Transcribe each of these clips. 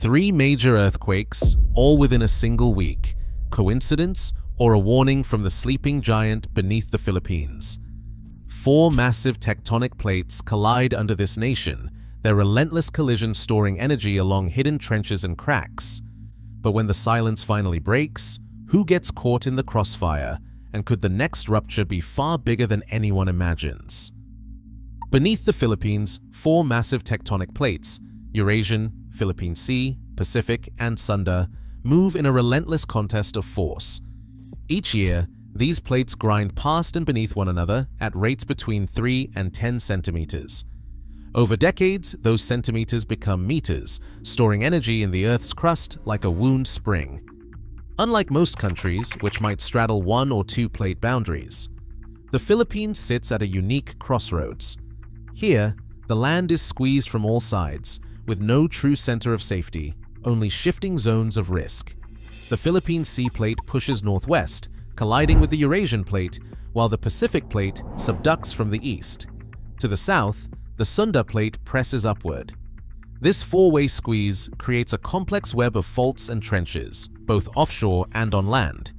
Three major earthquakes, all within a single week. Coincidence or a warning from the sleeping giant beneath the Philippines? Four massive tectonic plates collide under this nation, their relentless collision storing energy along hidden trenches and cracks. But when the silence finally breaks, who gets caught in the crossfire, and could the next rupture be far bigger than anyone imagines? Beneath the Philippines, four massive tectonic plates, Eurasian, Philippine Sea, Pacific, and Sunda, move in a relentless contest of force. Each year, these plates grind past and beneath one another at rates between 3 and 10 centimeters. Over decades, those centimeters become meters, storing energy in the Earth's crust like a wound spring. Unlike most countries, which might straddle one or two plate boundaries, the Philippines sits at a unique crossroads. Here, the land is squeezed from all sides, with no true center of safety, only shifting zones of risk. The Philippine Sea Plate pushes northwest, colliding with the Eurasian Plate, while the Pacific Plate subducts from the east. To the south, the Sunda Plate presses upward. This four-way squeeze creates a complex web of faults and trenches, both offshore and on land.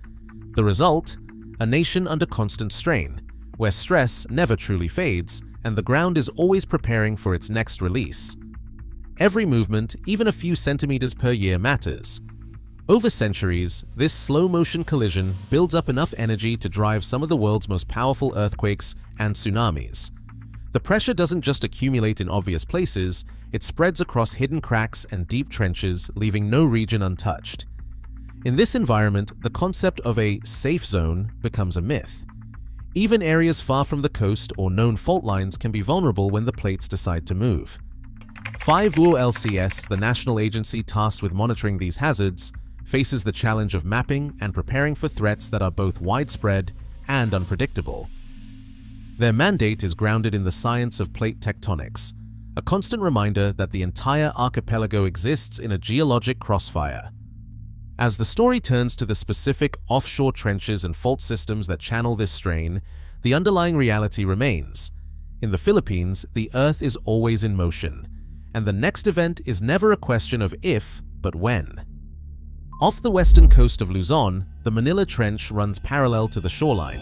The result? A nation under constant strain, where stress never truly fades and the ground is always preparing for its next release. Every movement, even a few centimeters per year, matters. Over centuries, this slow-motion collision builds up enough energy to drive some of the world's most powerful earthquakes and tsunamis. The pressure doesn't just accumulate in obvious places, it spreads across hidden cracks and deep trenches, leaving no region untouched. In this environment, the concept of a safe zone becomes a myth. Even areas far from the coast or known fault lines can be vulnerable when the plates decide to move. PHIVOLCS, the national agency tasked with monitoring these hazards, faces the challenge of mapping and preparing for threats that are both widespread and unpredictable. Their mandate is grounded in the science of plate tectonics, a constant reminder that the entire archipelago exists in a geologic crossfire. As the story turns to the specific offshore trenches and fault systems that channel this strain, the underlying reality remains. In the Philippines, the Earth is always in motion, and the next event is never a question of if, but when. Off the western coast of Luzon, the Manila Trench runs parallel to the shoreline,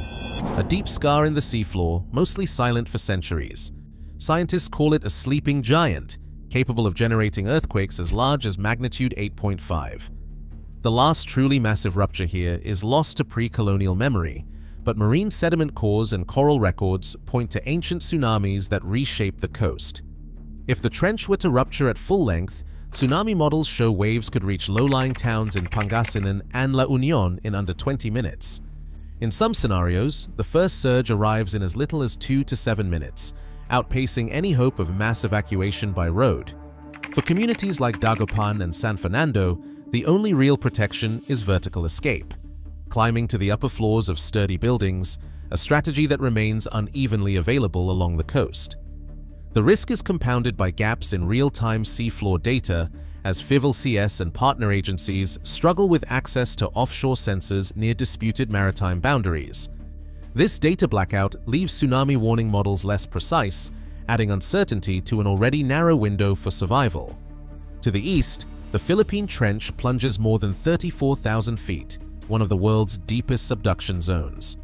a deep scar in the seafloor, mostly silent for centuries. Scientists call it a sleeping giant, capable of generating earthquakes as large as magnitude 8.5. The last truly massive rupture here is lost to pre-colonial memory, but marine sediment cores and coral records point to ancient tsunamis that reshaped the coast. If the trench were to rupture at full length, tsunami models show waves could reach low-lying towns in Pangasinan and La Union in under 20 minutes. In some scenarios, the first surge arrives in as little as 2 to 7 minutes, outpacing any hope of mass evacuation by road. For communities like Dagupan and San Fernando, the only real protection is vertical escape, climbing to the upper floors of sturdy buildings, a strategy that remains unevenly available along the coast. The risk is compounded by gaps in real-time seafloor data as PHIVOLCS and partner agencies struggle with access to offshore sensors near disputed maritime boundaries. This data blackout leaves tsunami warning models less precise, adding uncertainty to an already narrow window for survival. To the east, the Philippine Trench plunges more than 34,000 feet, one of the world's deepest subduction zones.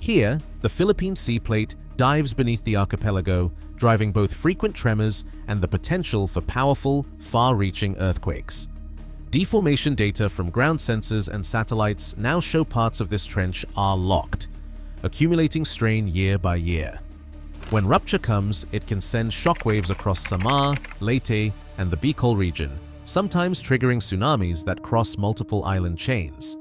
Here, the Philippine Sea Plate dives beneath the archipelago, driving both frequent tremors and the potential for powerful, far-reaching earthquakes. Deformation data from ground sensors and satellites now show parts of this trench are locked, accumulating strain year by year. When rupture comes, it can send shockwaves across Samar, Leyte, and the Bicol region, sometimes triggering tsunamis that cross multiple island chains.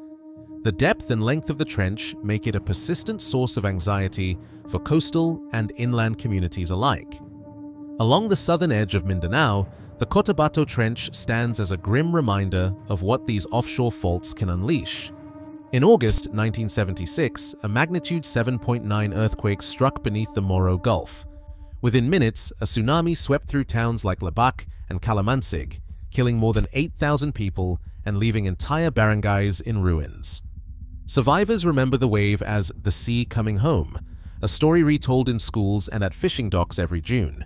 The depth and length of the trench make it a persistent source of anxiety for coastal and inland communities alike. Along the southern edge of Mindanao, the Cotabato Trench stands as a grim reminder of what these offshore faults can unleash. In August 1976, a magnitude 7.9 earthquake struck beneath the Moro Gulf. Within minutes, a tsunami swept through towns like Lebak and Kalamansig, killing more than 8,000 people and leaving entire barangays in ruins. Survivors remember the wave as the sea coming home, a story retold in schools and at fishing docks every June.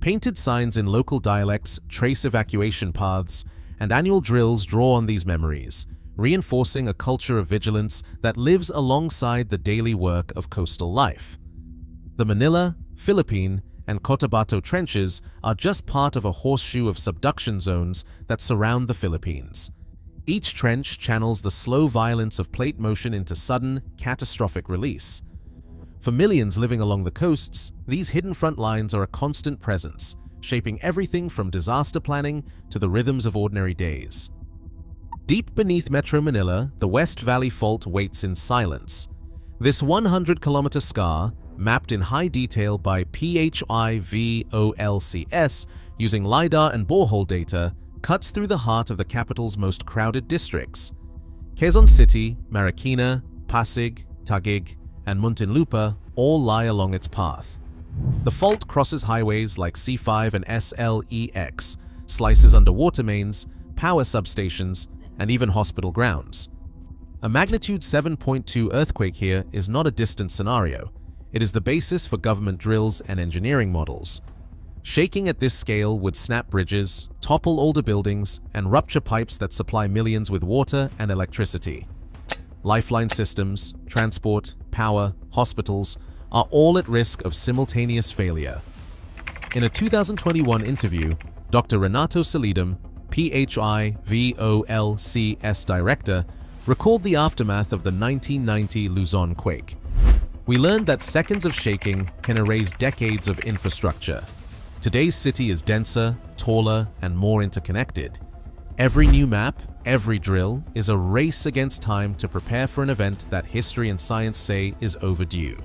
Painted signs in local dialects trace evacuation paths, and annual drills draw on these memories, reinforcing a culture of vigilance that lives alongside the daily work of coastal life. The Manila, Philippine, and Cotabato trenches are just part of a horseshoe of subduction zones that surround the Philippines. Each trench channels the slow violence of plate motion into sudden, catastrophic release. For millions living along the coasts, these hidden front lines are a constant presence, shaping everything from disaster planning to the rhythms of ordinary days. Deep beneath Metro Manila, the West Valley Fault waits in silence. This 100-kilometer scar, mapped in high detail by PHIVOLCS using LiDAR and borehole data, cuts through the heart of the capital's most crowded districts. Quezon City, Marikina, Pasig, Taguig, and Muntinlupa all lie along its path. The fault crosses highways like C5 and SLEX, slices under water mains, power substations, and even hospital grounds. A magnitude 7.2 earthquake here is not a distant scenario. It is the basis for government drills and engineering models. Shaking at this scale would snap bridges, topple older buildings, and rupture pipes that supply millions with water and electricity. Lifeline systems, transport, power, hospitals are all at risk of simultaneous failure. In a 2021 interview, Dr. Renato Solidum, PHIVOLCS director, recalled the aftermath of the 1990 Luzon quake. We learned that seconds of shaking can erase decades of infrastructure. Today's city is denser, taller, and more interconnected. Every new map, every drill, is a race against time to prepare for an event that history and science say is overdue.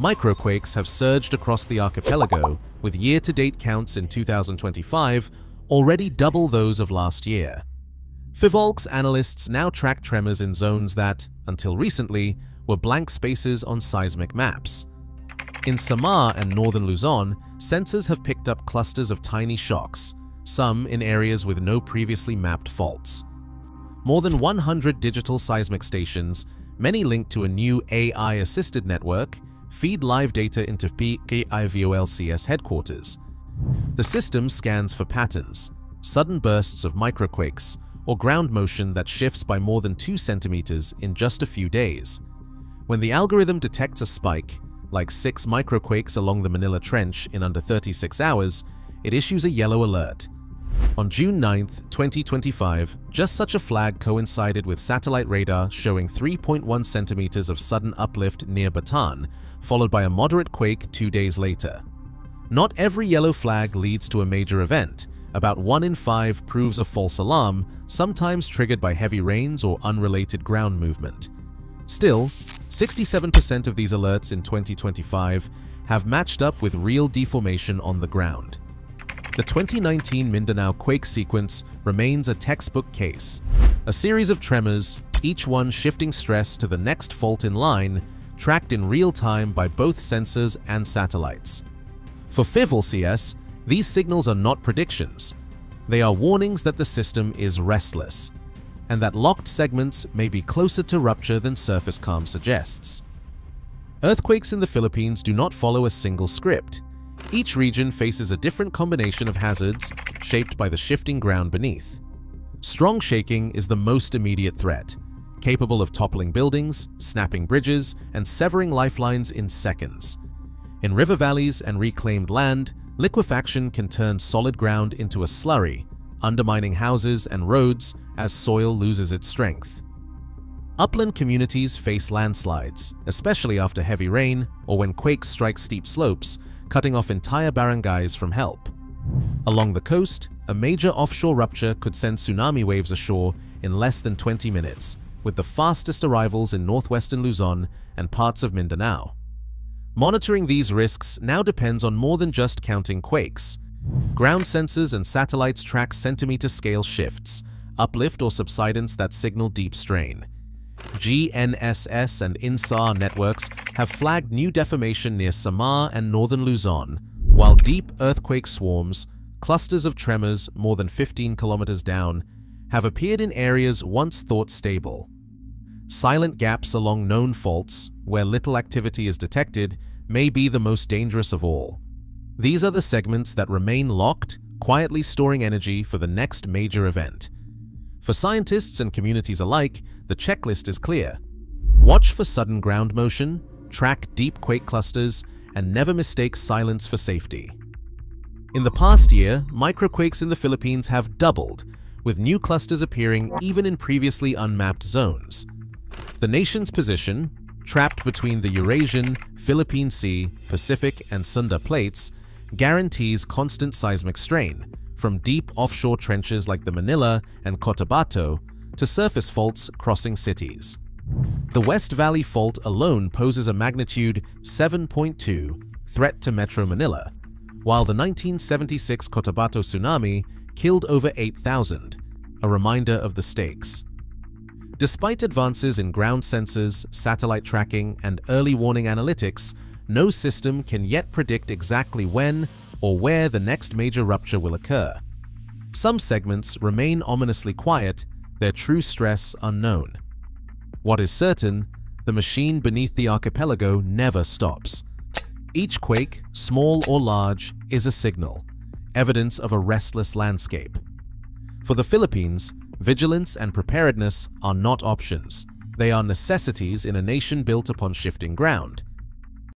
Microquakes have surged across the archipelago, with year-to-date counts in 2025 already double those of last year. PHIVOLCS analysts now track tremors in zones that, until recently, were blank spaces on seismic maps. In Samar and northern Luzon, sensors have picked up clusters of tiny shocks, some in areas with no previously mapped faults. More than 100 digital seismic stations, many linked to a new AI-assisted network, feed live data into PHIVOLCS headquarters. The system scans for patterns, sudden bursts of microquakes, or ground motion that shifts by more than 2 centimeters in just a few days. When the algorithm detects a spike, like 6 microquakes along the Manila Trench in under 36 hours, it issues a yellow alert. On June 9, 2025, just such a flag coincided with satellite radar showing 3.1 centimeters of sudden uplift near Bataan, followed by a moderate quake two days later. Not every yellow flag leads to a major event. About 1 in 5 proves a false alarm, sometimes triggered by heavy rains or unrelated ground movement. Still, 67% of these alerts in 2025 have matched up with real deformation on the ground. The 2019 Mindanao quake sequence remains a textbook case. A series of tremors, each one shifting stress to the next fault in line, tracked in real time by both sensors and satellites. For PHIVOLCS, these signals are not predictions. They are warnings that the system is restless, and that locked segments may be closer to rupture than surface calm suggests. Earthquakes in the Philippines do not follow a single script. Each region faces a different combination of hazards shaped by the shifting ground beneath. Strong shaking is the most immediate threat, capable of toppling buildings, snapping bridges, and severing lifelines in seconds. In river valleys and reclaimed land, liquefaction can turn solid ground into a slurry, undermining houses and roads as soil loses its strength. Upland communities face landslides, especially after heavy rain or when quakes strike steep slopes, cutting off entire barangays from help. Along the coast, a major offshore rupture could send tsunami waves ashore in less than 20 minutes, with the fastest arrivals in northwestern Luzon and parts of Mindanao. Monitoring these risks now depends on more than just counting quakes. Ground sensors and satellites track centimeter-scale shifts, uplift or subsidence that signal deep strain. GNSS and INSAR networks have flagged new deformation near Samar and northern Luzon, while deep earthquake swarms, clusters of tremors more than 15 kilometers down, have appeared in areas once thought stable. Silent gaps along known faults, where little activity is detected, may be the most dangerous of all. These are the segments that remain locked, quietly storing energy for the next major event. For scientists and communities alike, the checklist is clear. Watch for sudden ground motion, track deep quake clusters, and never mistake silence for safety. In the past year, microquakes in the Philippines have doubled, with new clusters appearing even in previously unmapped zones. The nation's position, trapped between the Eurasian, Philippine Sea, Pacific, and Sunda plates, guarantees constant seismic strain, from deep offshore trenches like the Manila and Cotabato to surface faults crossing cities. The West Valley Fault alone poses a magnitude 7.2 threat to Metro Manila, while the 1976 Cotabato tsunami killed over 8,000, a reminder of the stakes. Despite advances in ground sensors, satellite tracking, and early warning analytics, no system can yet predict exactly when or where the next major rupture will occur. Some segments remain ominously quiet, their true stress unknown. What is certain, the machine beneath the archipelago never stops. Each quake, small or large, is a signal, evidence of a restless landscape. For the Philippines, vigilance and preparedness are not options. They are necessities in a nation built upon shifting ground.